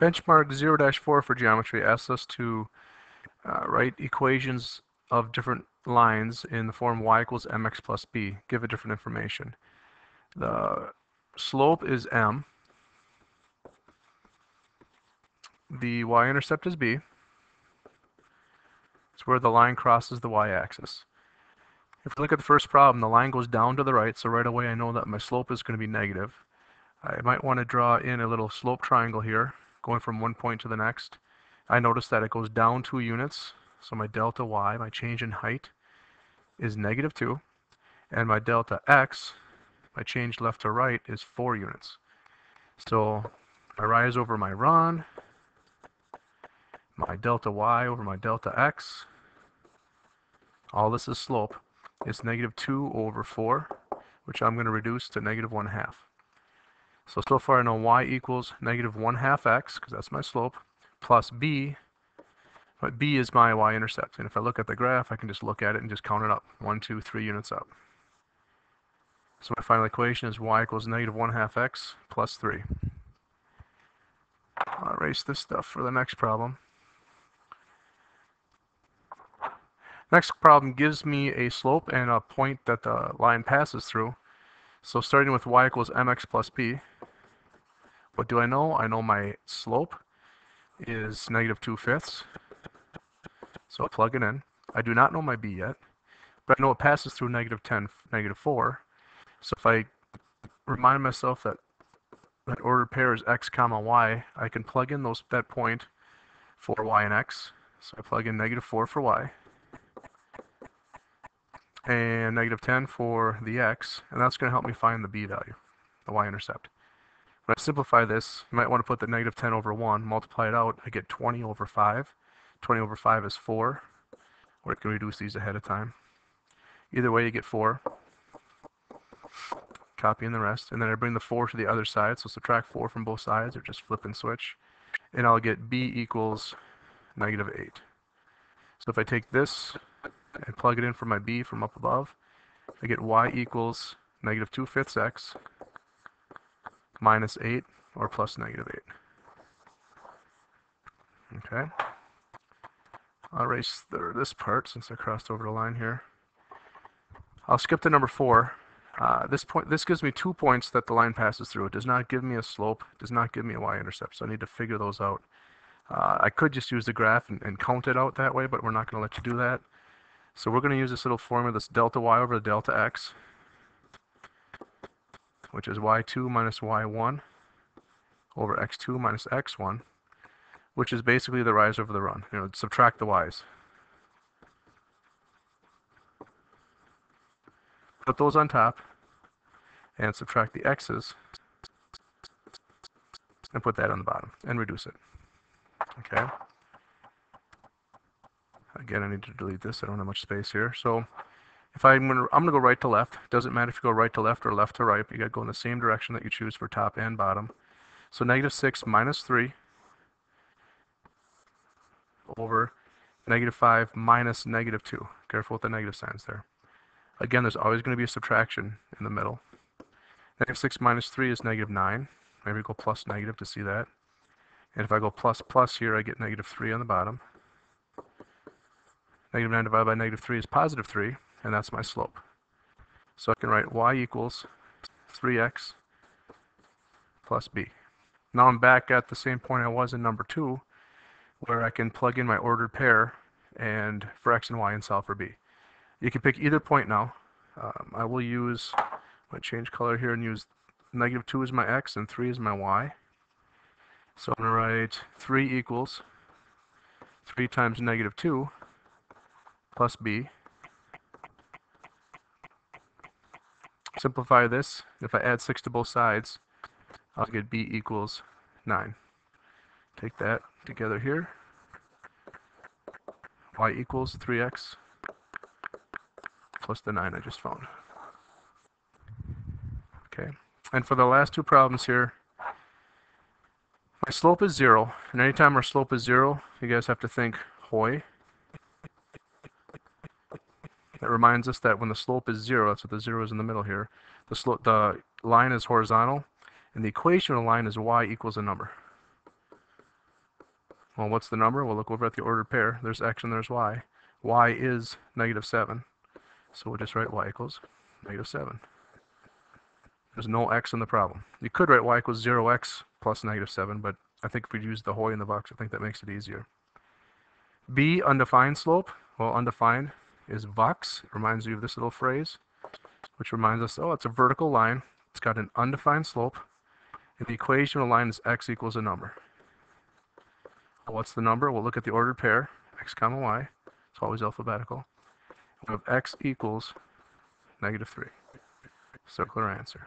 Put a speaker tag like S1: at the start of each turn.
S1: Benchmark 0-4 for geometry asks us to uh, write equations of different lines in the form y equals mx plus b, give it different information. The slope is m, the y-intercept is b, it's where the line crosses the y-axis. If we look at the first problem, the line goes down to the right, so right away I know that my slope is going to be negative. I might want to draw in a little slope triangle here going from one point to the next. I notice that it goes down two units, so my delta y, my change in height, is negative 2, and my delta x, my change left to right, is 4 units. So my rise over my run, my delta y over my delta x, all this is slope, is negative 2 over 4, which I'm going to reduce to negative 1 half. So, so far I know y equals negative 1 half x, because that's my slope, plus b, but b is my y-intercept. And if I look at the graph, I can just look at it and just count it up. 1, 2, 3 units up. So my final equation is y equals negative 1 half x plus 3. I'll erase this stuff for the next problem. Next problem gives me a slope and a point that the line passes through. So starting with y equals mx plus b, what do I know? I know my slope is negative 2 fifths. So I'll plug it in. I do not know my b yet, but I know it passes through negative 10, negative 4. So if I remind myself that that ordered pair is x comma y, I can plug in those that point for y and x. So I plug in negative 4 for y and negative 10 for the x, and that's going to help me find the b value, the y-intercept. When I simplify this, you might want to put the negative 10 over 1, multiply it out, I get 20 over 5. 20 over 5 is 4, or I can reduce these ahead of time. Either way, you get 4. Copy in the rest, and then I bring the 4 to the other side, so subtract 4 from both sides, or just flip and switch, and I'll get b equals negative 8. So if I take this and plug it in for my b from up above, I get y equals negative 2 fifths x minus 8 or plus negative 8. Okay. I'll erase the, this part since I crossed over the line here. I'll skip to number 4. Uh, this point, this gives me two points that the line passes through. It does not give me a slope, does not give me a y-intercept, so I need to figure those out. Uh, I could just use the graph and, and count it out that way, but we're not going to let you do that. So we're going to use this little formula, this delta y over the delta x, which is y2 minus y1 over x2 minus x1, which is basically the rise over the run. You know, subtract the y's. Put those on top and subtract the x's and put that on the bottom and reduce it. Okay. Again, I need to delete this. I don't have much space here. So if I'm going to, I'm to go right to left. Doesn't matter if you go right to left or left to right. You got to go in the same direction that you choose for top and bottom. So negative 6 minus 3 over negative 5 minus negative 2. Careful with the negative signs there. Again, there's always going to be a subtraction in the middle. Negative 6 minus 3 is negative 9. Maybe go plus negative to see that. And if I go plus plus here, I get negative 3 on the bottom. Negative 9 divided by negative 3 is positive 3, and that's my slope. So I can write y equals 3x plus b. Now I'm back at the same point I was in number 2, where I can plug in my ordered pair and for x and y and solve for b. You can pick either point now. Um, I will use, my change color here and use negative 2 is my x and 3 is my y. So I'm going to write 3 equals 3 times negative 2 plus b. Simplify this. If I add 6 to both sides, I'll get b equals 9. Take that together here. y equals 3x plus the 9 I just found. Okay, and for the last two problems here, my slope is 0, and anytime our slope is 0, you guys have to think hoy. That reminds us that when the slope is zero, that's what the zero is in the middle here, the, slope, the line is horizontal, and the equation of the line is y equals a number. Well, what's the number? We'll look over at the ordered pair. There's x and there's y. y is negative 7. So we'll just write y equals negative 7. There's no x in the problem. You could write y equals 0x plus negative 7, but I think if we use the hoy in the box, I think that makes it easier. B, undefined slope. Well, undefined is vox. It reminds you of this little phrase, which reminds us, oh, it's a vertical line. It's got an undefined slope. And the equation of a line is x equals a number. What's the number? We'll look at the ordered pair, x comma y. It's always alphabetical. We have x equals negative 3. Circle our answer.